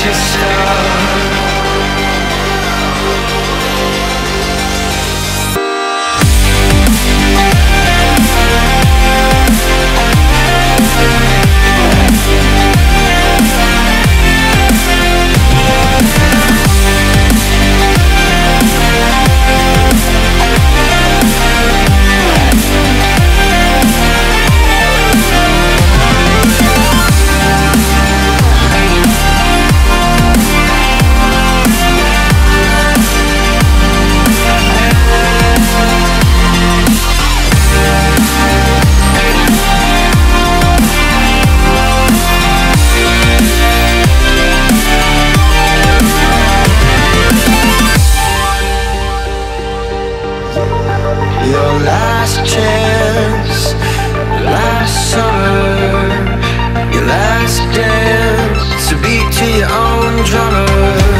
chase Your last chance, your last summer, your last dance to beat to your own drummer.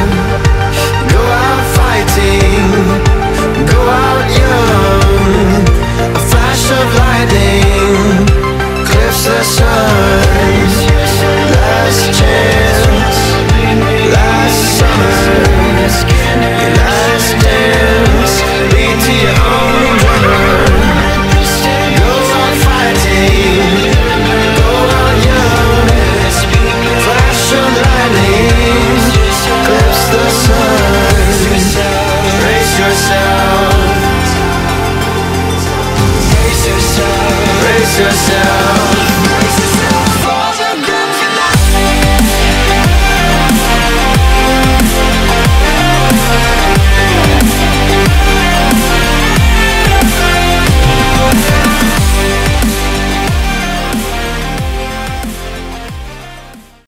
yourself.